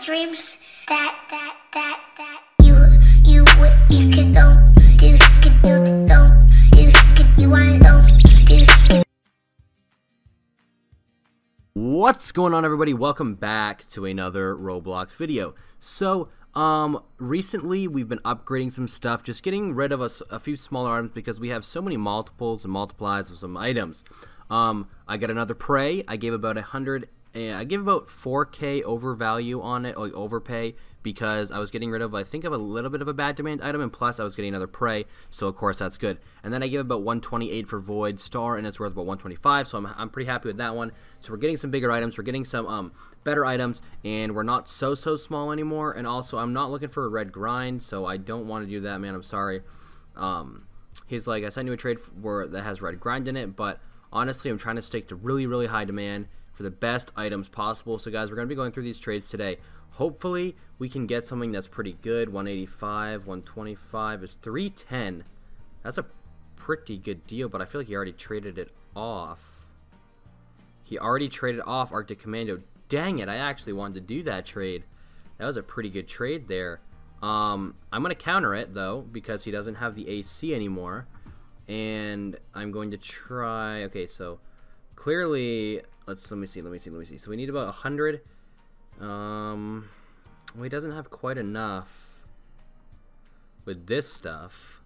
dreams that that that that you you you could don't do skid you don't you want don't do skid What's going on everybody? Welcome back to another Roblox video. So, um, recently we've been upgrading some stuff, just getting rid of a, a few smaller items because we have so many multiples and multiplies of some items. Um, I got another Prae. I gave about a hundred I give about 4k overvalue on it, like overpay, because I was getting rid of, I think, of a little bit of a bad demand item, and plus I was getting another Prae, so of course that's good. And then I give about 128 for Void Star, and it's worth about 125, so I'm, I'm pretty happy with that one. So we're getting some bigger items, we're getting some um, better items, and we're not so, so small anymore, and also I'm not looking for a red grind, so I don't want to do that, man, I'm sorry. Um, he's like, I sent you a trade that has red grind in it, but honestly, I'm trying to stick to really, really high demand, for the best items possible. So guys, we're going to be going through these trades today. Hopefully, we can get something that's pretty good. 185, 125 is 310. That's a pretty good deal, but I feel like he already traded it off. He already traded off Arctic Commando. Dang it, I actually wanted to do that trade. That was a pretty good trade there. Um, I'm going to counter it, though, because he doesn't have the AC anymore. And I'm going to try... Okay, so clearly let's let me see let me see let me see. So we need about 100 um well he doesn't have quite enough with this stuff.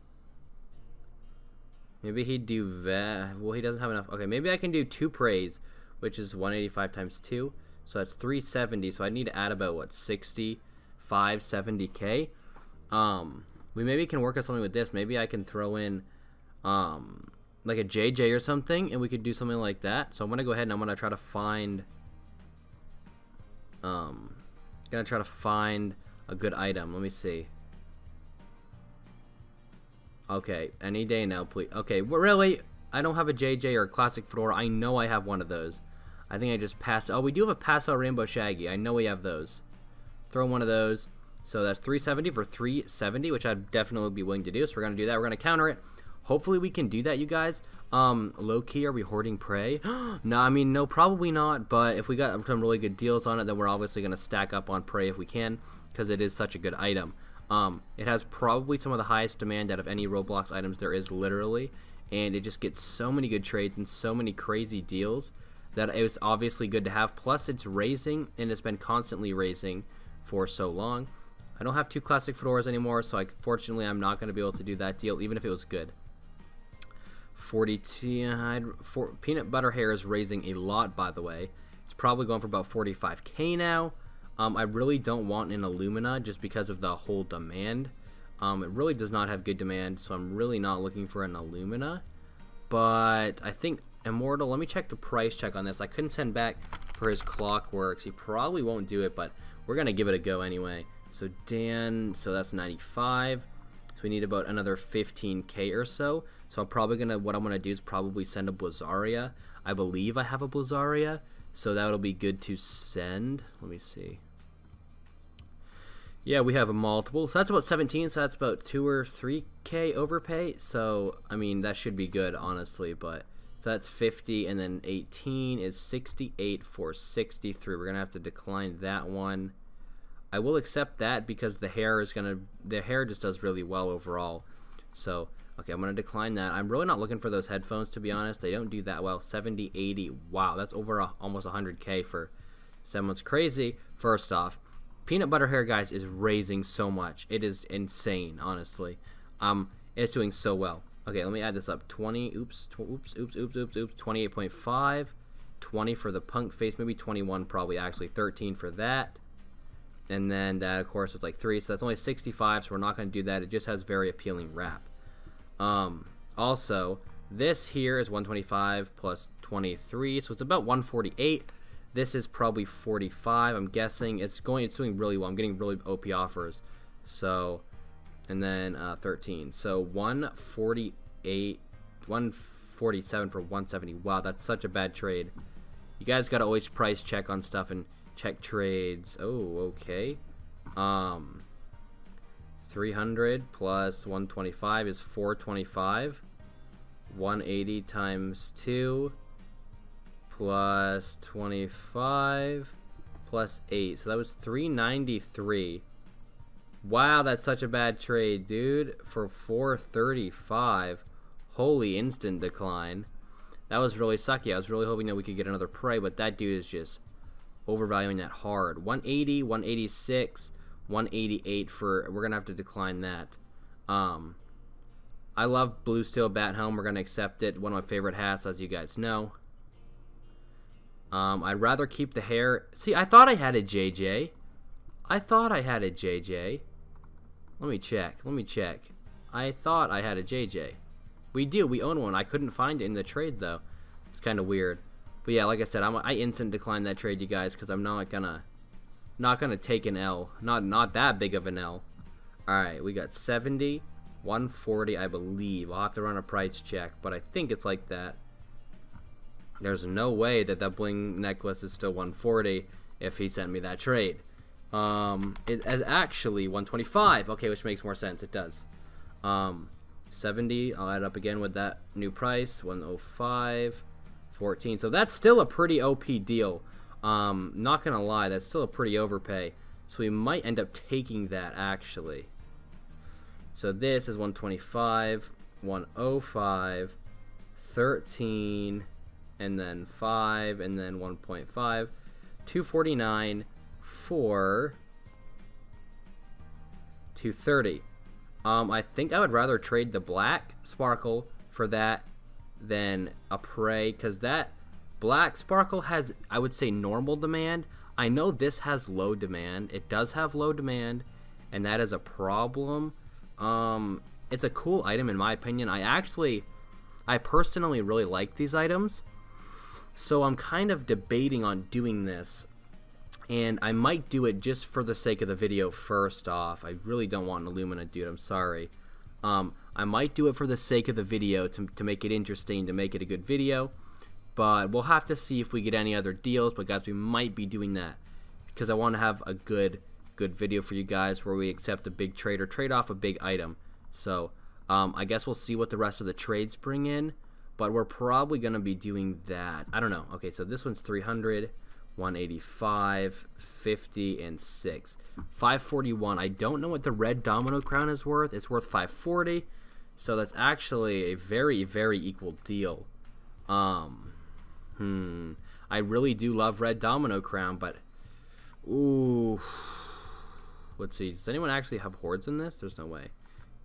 Maybe he'd do that. Well he doesn't have enough. Okay maybe I can do two praise which is 185 times 2 so that's 370 so I need to add about what 65 70k um we maybe can work on something with this. Maybe I can throw in um like a JJ or something, and we could do something like that. So I'm gonna go ahead and I'm gonna try to find, um, gonna try to find a good item. Let me see. Okay, any day now, please. Okay, well, really, I don't have a JJ or a classic fedora. I know I have one of those. I think I just passed. Oh, we do have a pastel rainbow shaggy. I know we have those. Throw one of those. So that's 370 for 370, which I'd definitely be willing to do. So we're gonna do that. We're gonna counter it. Hopefully we can do that, you guys. Um, low key, are we hoarding Prae? no, I mean, no, probably not. But if we got some really good deals on it, then we're obviously going to stack up on Prae if we can, because it is such a good item. Um, it has probably some of the highest demand out of any Roblox items there is, literally. And it just gets so many good trades and so many crazy deals that it was obviously good to have. Plus, it's raising, and it's been constantly raising for so long. I don't have two classic fedoras anymore, so I, fortunately I'm not going to be able to do that deal, even if it was good. 42 for, peanut butter hair is raising a lot by the way. It's probably going for about 45k now. Um, I really don't want an Illumina just because of the whole demand. Um, it really does not have good demand so I'm really not looking for an Illumina. But I think Immortal let me check the price check on this. I couldn't send back for his clockworks. He probably won't do it but we're gonna give it a go anyway. So Dan so that's 95 so we need about another 15k or so. So I'm probably gonna what I'm gonna do is probably send a Blizzaria. I believe I have a Blizzaria, so that'll be good to send. Let me see. Yeah, we have a multiple. So that's about 17. So that's about two or three k overpay. So I mean that should be good, honestly. But so that's 50, and then 18 is 68 for 63. We're gonna have to decline that one. I will accept that because the hair is gonna the hair just does really well overall. So okay, I'm gonna decline that. I'm really not looking for those headphones to be honest. They don't do that well. 70, 80. Wow, that's over a, almost 100k for someone's crazy. First off, peanut butter hair guys is raising so much. It is insane, honestly. Um, it's doing so well. Okay, let me add this up. 20. Oops. oops. Oops. Oops. Oops. Oops. 28.5. 20 for the punk face. Maybe 21 probably actually. 13 for that and then that of course is like three so that's only 65 so we're not going to do that it just has very appealing wrap um, also this here is 125 plus 23 so it's about 148 this is probably 45 I'm guessing. It's going it's doing really well. I'm getting really OP offers. So and then uh, 13 so 148 147 for 170 wow that's such a bad trade. You guys got to always price check on stuff and Check trades. Oh, okay. Um, 300 plus 125 is 425. 180 times 2 plus 25. plus 8. So that was 393. Wow, that's such a bad trade, dude. For 435. Holy instant decline. That was really sucky. I was really hoping that we could get another Prae, but that dude is just overvaluing that hard. 180, 186, 188 for... We're to have to decline that. Um, I love Blue Steel Bat Helm. We're to accept it. One of my favorite hats, as you guys know. Um, I'd rather keep the hair. See, I thought I had a JJ. I thought I had a JJ. Let me check. Let me check. I thought I had a JJ. We do. We own one. I couldn't find it in the trade, though. It's kind of weird. But yeah, like I said, I'm, I instant decline that trade, you guys, because I'm not gonna, not gonna take an L. Not not that big of an L. All right, we got 70, 140, I believe. I'll have to run a price check, but I think it's like that. There's no way that that bling necklace is still 140 if he sent me that trade. Um, it is actually 125. Okay, which makes more sense. It does. Um, 70. I'll add up again with that new price. 105, 14. So that's still a pretty OP deal. Um, not gonna lie, that's still a pretty overpay. So we might end up taking that actually. So this is 125, 105, 13 and then 5, and then 1.5. 249 4, 230. Um, I think I would rather trade the black sparkle for that than a Prae, because that black sparkle has, I would say, normal demand. I know this has low demand. It does have low demand, and that is a problem. Um, it's a cool item in my opinion. I actually, I personally really like these items. So I'm kind of debating on doing this. And I might do it just for the sake of the video first off. I really don't want an Illumina dude, I'm sorry. Um, I might do it for the sake of the video to, to make it interesting, to make it a good video. But we'll have to see if we get any other deals. But guys, we might be doing that. Because I want to have a good, good video for you guys where we accept a big trade or trade off a big item. So, um, I guess we'll see what the rest of the trades bring in but we're probably going to be doing that. I don't know. Okay, so this one's 300, 185, 50, and 6. 541. I don't know what the red domino crown is worth. It's worth 540. So that's actually a very, very equal deal. Um, hmm. I really do love red domino crown, but... Ooh. Let's see. Does anyone actually have hordes in this? There's no way.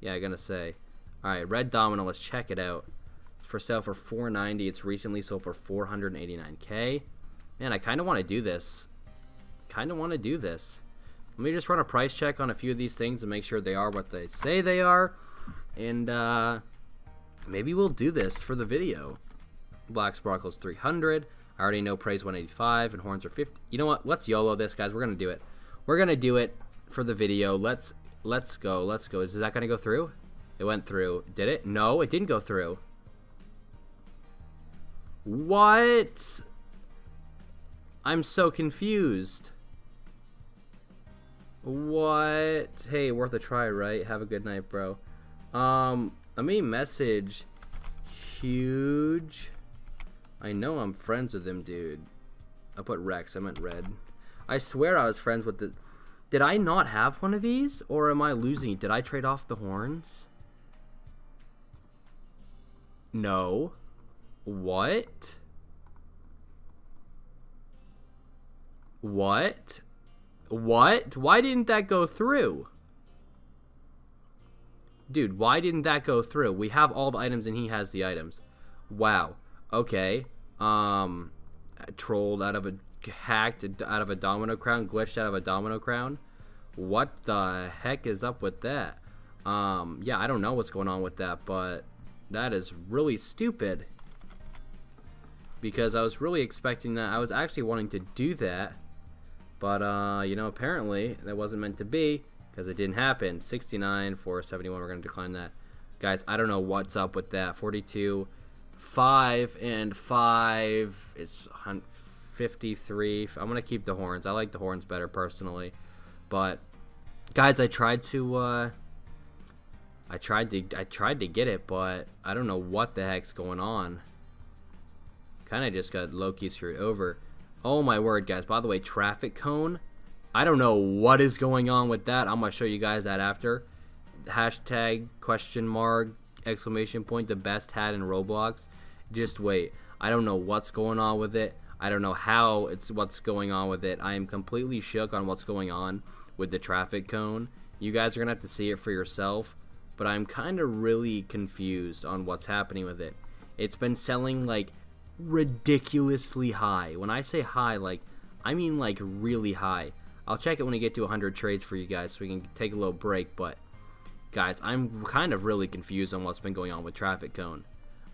Yeah, I'm to say. Alright, red domino. Let's check it out for sale for 490 It's recently sold for 489k. Man, I kind of want to do this. Kind of want to do this. Let me just run a price check on a few of these things and make sure they are what they say they are. And uh, maybe we'll do this for the video. Black Sparkle's 300. I already know Praise 185 and Horns are 50. You know what? Let's YOLO this, guys. We're to do it. We're to do it for the video. Let's let's go. Let's go. Is that to go through? It went through. Did it? No, it didn't go through. What? I'm so confused. What? Hey, worth a try, right? Have a good night, bro. Um, let me message huge. I know I'm friends with him, dude. I put Rex, I meant red. I swear I was friends with the... Did I not have one of these? Or am I losing? Did I trade off the horns? No. What? What? What? Why didn't that go through? Dude, why didn't that go through? We have all the items and he has the items. Wow. Okay. Um, trolled out of a hacked out of a domino crown, glitched out of a domino crown. What the heck is up with that? Um, yeah, I don't know what's going on with that, but that is really stupid because I was really expecting that. I was actually wanting to do that, but uh, you know, apparently that wasn't meant to be because it didn't happen. 69 for 71. We're gonna decline that, guys. I don't know what's up with that. 42, five and five. It's 53. I'm gonna keep the horns. I like the horns better personally, but guys, I tried to. Uh, I tried to I tried to get it, but I don't know what the heck's going on kind of just got low-key screwed over. Oh my word, guys. By the way, traffic cone. I don't know what is going on with that. I'm to show you guys that after. Hashtag question mark exclamation point the best hat in Roblox. Just wait. I don't know what's going on with it. I don't know how it's what's going on with it. I am completely shook on what's going on with the traffic cone. You guys are going to have to see it for yourself, but I'm kind of really confused on what's happening with it. It's been selling like ridiculously high. When I say high, like I mean like really high. I'll check it when we get to 100 trades for you guys so we can take a little break, but guys, I'm kind of really confused on what's been going on with Traffic Cone.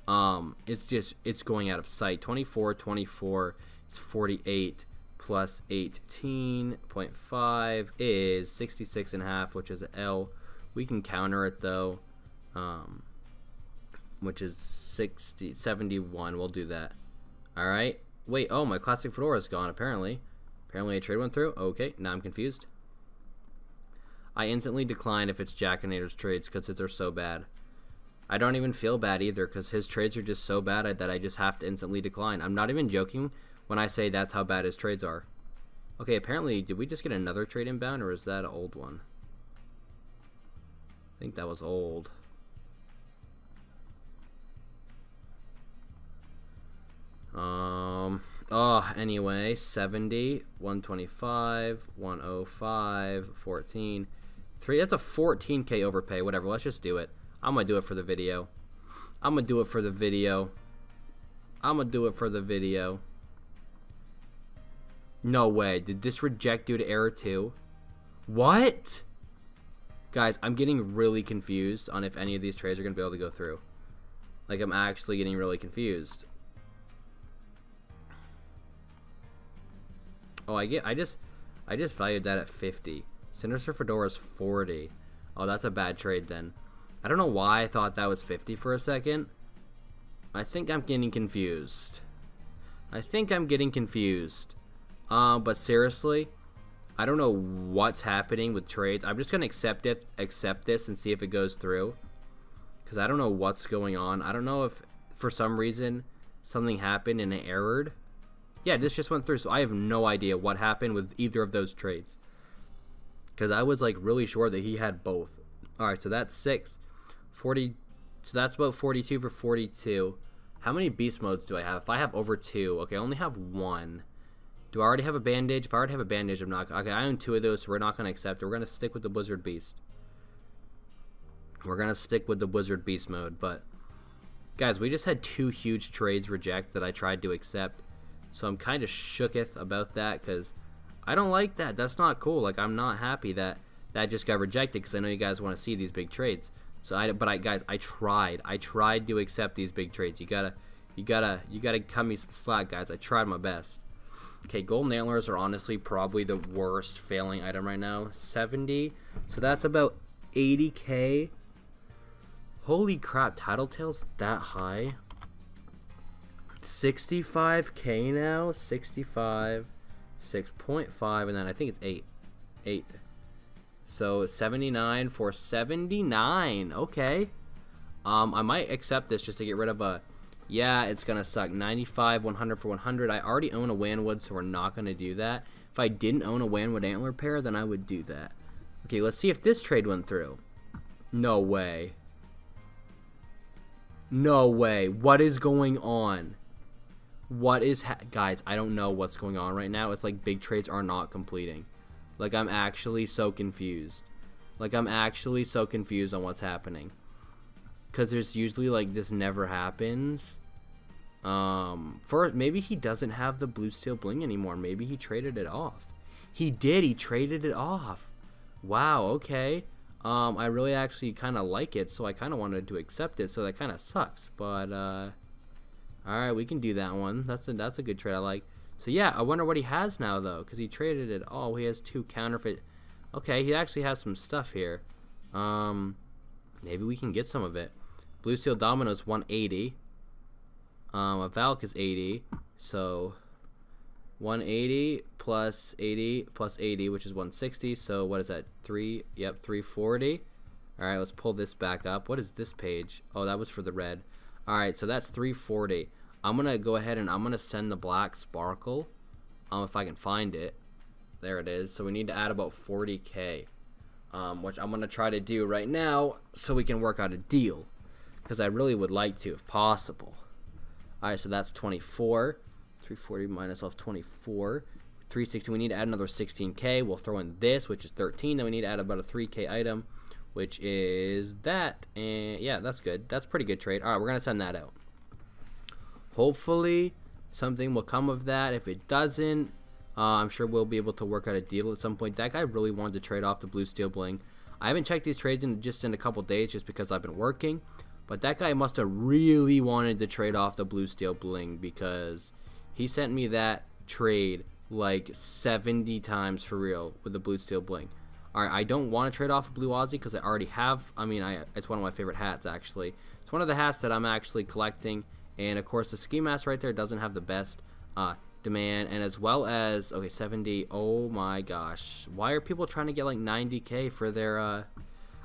Um, it's just, it's going out of sight. 24, 24, it's 48 plus 18.5 is 66 and a half, which is an L. We can counter it though, um, which is 60, 71. We'll do that. All right. Wait, oh, my classic fedora is gone apparently. Apparently a trade went through. Okay, now I'm confused. I instantly decline if it's Jackinator's trades because they're so bad. I don't even feel bad either because his trades are just so bad that I just have to instantly decline. I'm not even joking when I say that's how bad his trades are. Okay, apparently, did we just get another trade inbound or is that an old one? I think that was old. Um, oh, anyway, 70, 125, 105, 14, 3. That's a 14k overpay, whatever. Let's just do it. I'm to do it for the video. I'm to do it for the video. I'm to do it for the video. No way. Did this reject due to error too? What? Guys, I'm getting really confused on if any of these trades are to be able to go through. Like, I'm actually getting really confused. Oh, I get. I just, I just valued that at 50. Sinister Fedora is 40. Oh, that's a bad trade then. I don't know why I thought that was 50 for a second. I think I'm getting confused. I think I'm getting confused. Um, but seriously, I don't know what's happening with trades. I'm just gonna accept it, accept this, and see if it goes through. Because I don't know what's going on. I don't know if for some reason something happened and it errored. Yeah, this just went through, so I have no idea what happened with either of those trades. Because I was like really sure that he had both. Alright, so that's 6. 40, so that's about 42 for 42. How many beast modes do I have? If I have over two, okay, I only have one. Do I already have a bandage? If I already have a bandage, I'm not. Okay, I own two of those, so we're not going to accept it. We're going to stick with the wizard Beast. We're going to stick with the wizard Beast mode, but guys, we just had two huge trades reject that I tried to accept. So I'm kind of shooketh about that because I don't like that. That's not cool. Like I'm not happy that that just got rejected because I know you guys want to see these big trades. So I, but I guys, I tried. I tried to accept these big trades. You gotta, you gotta, you gotta cut me some slack, guys. I tried my best. Okay, golden antlers are honestly probably the worst failing item right now. 70. So that's about 80k. Holy crap, Tattletale's that high. 65k now 65 6.5 and then i think it's 8 8 so 79 for 79 okay. Um i might accept this just to get rid of a yeah it's gonna suck. 95 100 for 100 i already own a wanwood so we're not gonna do that. If i didn't own a wanwood antler pair then i would do that. Okay let's see if this trade went through. No way. No way. What is going on what is guys i don't know what's going on right now. It's like big trades are not completing. Like i'm actually so confused. Like i'm actually so confused on what's happening. Because there's usually like this never happens. Um for maybe he doesn't have the blue steel bling anymore. Maybe he traded it off. He did. He traded it off. Wow okay. Um i really actually kind of like it so i kind of wanted to accept it so that kind of sucks. But uh all right, we can do that one. That's a that's a good trade I like. So yeah, I wonder what he has now though, because he traded it all. He has two counterfeit. Okay, he actually has some stuff here. Um, maybe we can get some of it. Blue Steel Domino's 180. Um, a Valk is 80. So 180 plus 80 plus 80, which is 160. So what is that? Three. Yep, 340. All right, let's pull this back up. What is this page? Oh, that was for the red. All right, so that's 340. I'm gonna go ahead and I'm gonna send the black sparkle um, if I can find it. There it is. So we need to add about 40k, um, which I'm gonna try to do right now, so we can work out a deal, because I really would like to, if possible. All right, so that's 24. 340 minus off 24. 360. We need to add another 16k. We'll throw in this, which is 13. Then we need to add about a 3k item, which is that. And yeah, that's good. That's pretty good trade. All right, we're gonna send that out. Hopefully, something will come of that. If it doesn't, uh, I'm sure we'll be able to work out a deal at some point. That guy really wanted to trade off the blue steel bling. I haven't checked these trades in just in a couple days, just because I've been working. But that guy must have really wanted to trade off the blue steel bling because he sent me that trade like 70 times for real with the blue steel bling. Alright, I don't want to trade off a blue Aussie because I already have. I mean, I it's one of my favorite hats actually. It's one of the hats that I'm actually collecting, and of course the ski mask right there doesn't have the best uh, demand, and as well as okay 70. Oh my gosh, why are people trying to get like 90k for their? Uh...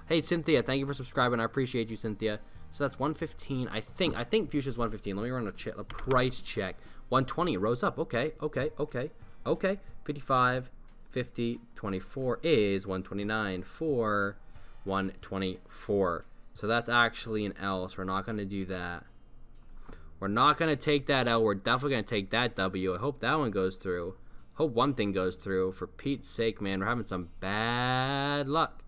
Hey Cynthia, thank you for subscribing. I appreciate you, Cynthia. So that's 115. I think I think Fuchsia's 115. Let me run a, ch a price check. 120 It rose up. Okay, okay, okay. Okay, 55, 50, 24 is 129 for 124. So that's actually an L, so we're not going to do that. We're not going to take that L. We're definitely going to take that W. I hope that one goes through. Hope one thing goes through. For Pete's sake, man, we're having some bad luck.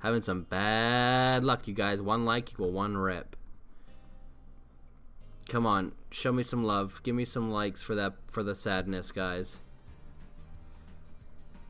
Having some bad luck, you guys. One like equal one rip. Come on, show me some love. Give me some likes for that for the sadness, guys.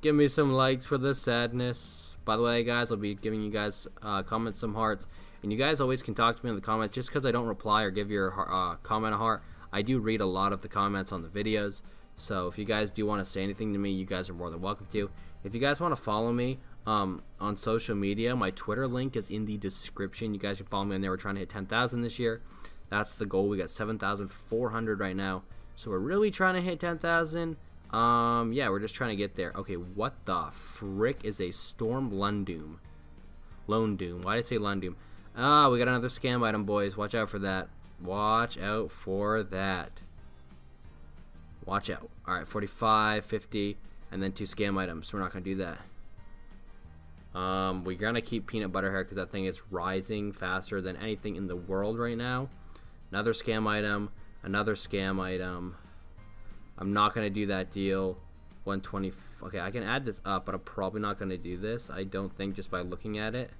Give me some likes for the sadness. By the way, guys, I'll be giving you guys uh, comments some hearts. And you guys always can talk to me in the comments. Just because I don't reply or give your uh, comment a heart, I do read a lot of the comments on the videos. So if you guys do want to say anything to me, you guys are more than welcome to. If you guys want to follow me um, on social media, my Twitter link is in the description. You guys can follow me on there. We're trying to hit 10,000 this year. That's the goal. We got 7,400 right now. So we're really trying to hit 10,000. Um, yeah, we're just trying to get there. Okay, what the frick is a Storm Lundoom? Lone Doom. Why did I say Lundoom? Ah, we got another scam item, boys. Watch out for that. Watch out for that. Watch out. Alright, 45, 50, and then two scam items. We're not going to do that. Um, we're going to keep Peanut Butter Hair because that thing is rising faster than anything in the world right now. Another scam item. Another scam item. I'm not going to do that deal. 120. Okay, I can add this up, but I'm probably not going to do this. I don't think just by looking at it.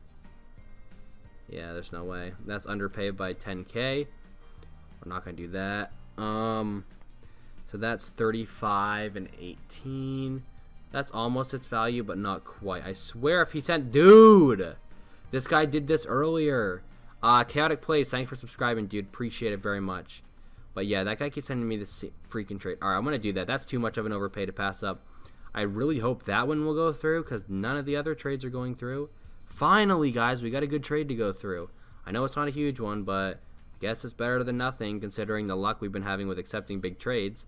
Yeah, there's no way. That's underpaid by 10k. We're not going to do that. Um, so that's 35 and 18. That's almost its value, but not quite. I swear if he sent... Dude! This guy did this earlier. Uh, Chaotic Plays, thanks for subscribing, dude. Appreciate it very much. But yeah, that guy keeps sending me this freaking trade. Alright, I'm going to do that. That's too much of an overpay to pass up. I really hope that one will go through because none of the other trades are going through. Finally, guys, we got a good trade to go through. I know it's not a huge one, but I guess it's better than nothing considering the luck we've been having with accepting big trades.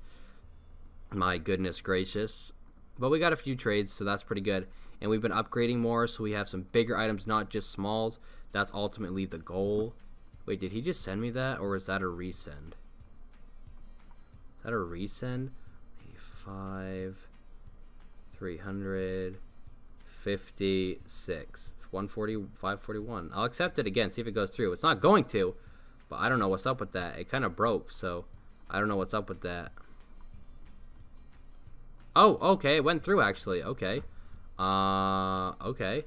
My goodness gracious. But we got a few trades, so that's pretty good. And we've been upgrading more, so we have some bigger items, not just smalls. That's ultimately the goal. Wait, did he just send me that, or is that a resend? That a resend? 5, 356, 140, 541. I'll accept it again, see if it goes through. It's not going to, but I don't know what's up with that. It kind of broke, so I don't know what's up with that. Oh, okay, it went through actually. Okay. Uh, okay.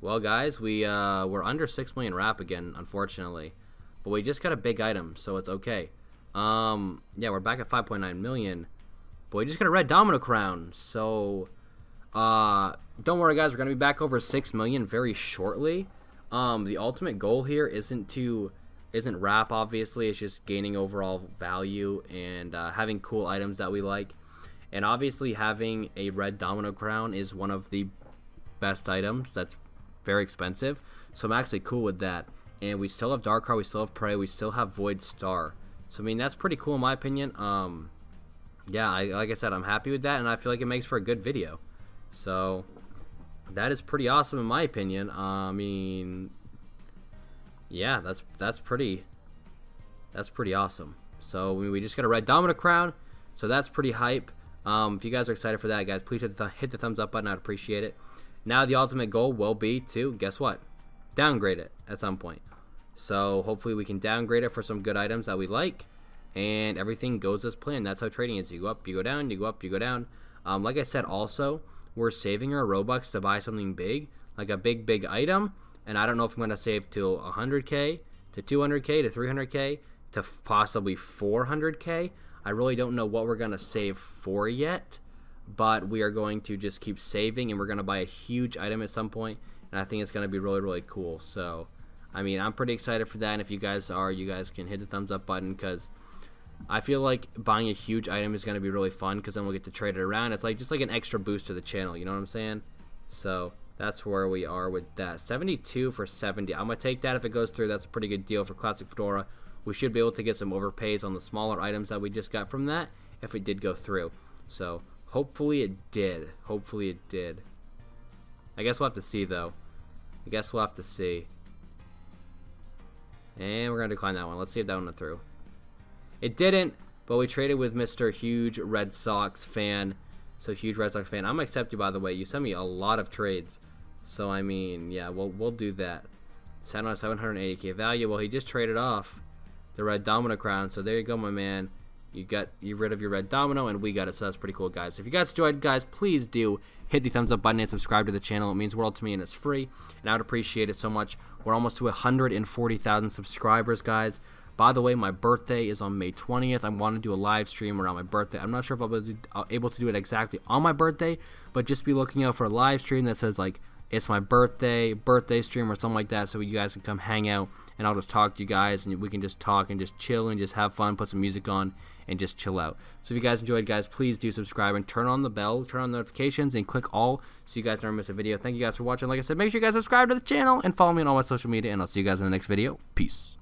Well, guys, we uh, we're under six million RAP again, unfortunately, but we just got a big item, so it's okay. Um, yeah, we're back at 5.9 million. Boy, just got a red domino crown. So, uh, don't worry, guys. We're going to be back over 6 million very shortly. Um, the ultimate goal here isn't to, isn't RAP, obviously. It's just gaining overall value and uh, having cool items that we like. And obviously having a red domino crown is one of the best items. That's very expensive. So I'm actually cool with that. And we still have Dark Card, we still have Prae, we still have Void Star. So I mean that's pretty cool in my opinion. Um, yeah, I, like I said, I'm happy with that, and I feel like it makes for a good video. So that is pretty awesome in my opinion. Uh, I mean, yeah, that's that's pretty that's pretty awesome. So we, we just got a red Domino crown, so that's pretty hype. Um, if you guys are excited for that, guys, please hit the, th- hit the thumbs up button. I'd appreciate it. Now the ultimate goal will be to guess what? Downgrade it at some point. So hopefully we can downgrade it for some good items that we like, and everything goes as planned. That's how trading is. You go up, you go down, you go up, you go down. Um, like I said, also we're saving our Robux to buy something big, like a big big item. And I don't know if I'm gonna save to 100k, to 200k, to 300k, to possibly 400k. I really don't know what we're gonna save for yet, but we are going to just keep saving, and we're gonna buy a huge item at some point, and I think it's gonna be really really cool. So. I mean, I'm pretty excited for that. And if you guys are, you guys can hit the thumbs up button because I feel like buying a huge item is going to be really fun because then we'll get to trade it around. It's like just like an extra boost to the channel. You know what I'm saying? So that's where we are with that. 72 for 70. I'm going to take that if it goes through. That's a pretty good deal for Classic Fedora. We should be able to get some overpays on the smaller items that we just got from that if it did go through. So hopefully it did. Hopefully it did. I guess we'll have to see though. I guess we'll have to see. And we're going to decline that one. Let's see if that one went through. It didn't, but we traded with Mr. Huge Red Sox fan. So, huge Red Sox fan. I'm going to accept you, by the way. You sent me a lot of trades. So, I mean, yeah, we'll, we'll do that. Sat on a 780k value. Well, he just traded off the red domino crown. So, there you go, my man. You got you rid of your red domino, and we got it. So that's pretty cool, guys. If you guys enjoyed, guys, please do hit the thumbs up button and subscribe to the channel. It means world to me, and it's free, and I would appreciate it so much. We're almost to 140,000 subscribers, guys. By the way, my birthday is on May 20th. I want to do a live stream around my birthday. I'm not sure if I'll be uh, able to do it exactly on my birthday, but just be looking out for a live stream that says like it's my birthday, birthday stream or something like that, so you guys can come hang out and I'll just talk to you guys and we can just talk and just chill and just have fun, put some music on and just chill out. So if you guys enjoyed, guys, please do subscribe and turn on the bell, turn on notifications, and click all so you guys never miss a video. Thank you guys for watching. Like I said, make sure you guys subscribe to the channel and follow me on all my social media, and I'll see you guys in the next video. Peace.